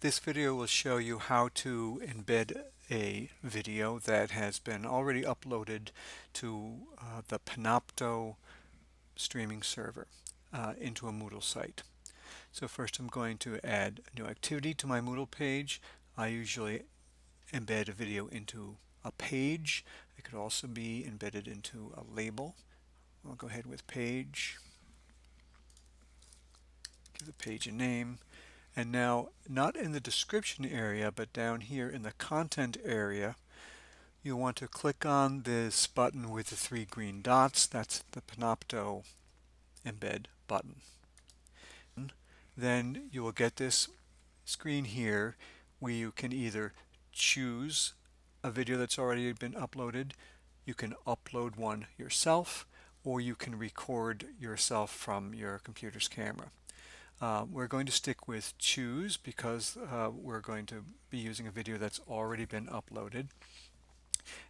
This video will show you how to embed a video that has been already uploaded to uh, the Panopto streaming server uh, into a Moodle site. So first I'm going to add a new activity to my Moodle page. I usually embed a video into a page. It could also be embedded into a label. I'll go ahead with page. Give the page a name and now, not in the description area, but down here in the content area, you'll want to click on this button with the three green dots. That's the Panopto embed button. Then you will get this screen here where you can either choose a video that's already been uploaded, you can upload one yourself, or you can record yourself from your computer's camera. Uh, we're going to stick with choose because uh, we're going to be using a video that's already been uploaded.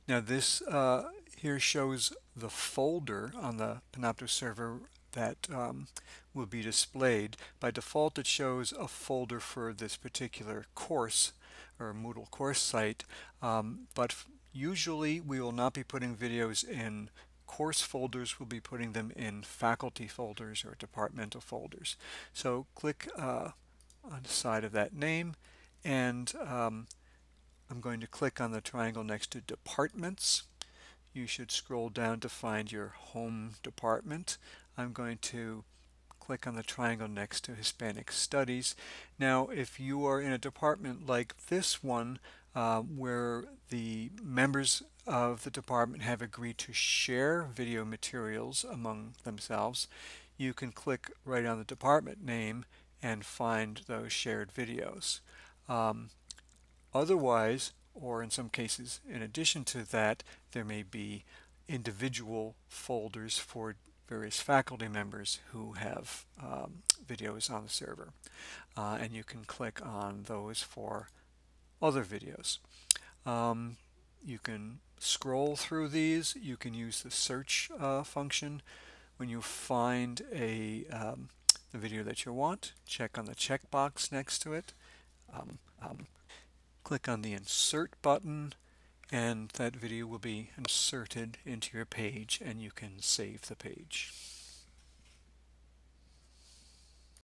Now this uh, here shows the folder on the Panopto server that um, will be displayed. By default it shows a folder for this particular course or Moodle course site, um, but usually we will not be putting videos in course folders, we'll be putting them in faculty folders or departmental folders. So click uh, on the side of that name and um, I'm going to click on the triangle next to departments. You should scroll down to find your home department. I'm going to click on the triangle next to Hispanic Studies. Now if you are in a department like this one uh, where the members of the department have agreed to share video materials among themselves, you can click right on the department name and find those shared videos. Um, otherwise, or in some cases in addition to that, there may be individual folders for various faculty members who have um, videos on the server. Uh, and you can click on those for other videos. Um, you can scroll through these. You can use the search uh, function. When you find a um, the video that you want, check on the checkbox next to it. Um, um, click on the insert button and that video will be inserted into your page and you can save the page.